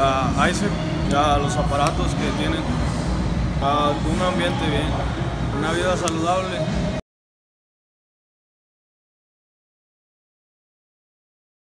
a a los aparatos que tienen, a un ambiente bien, una vida saludable.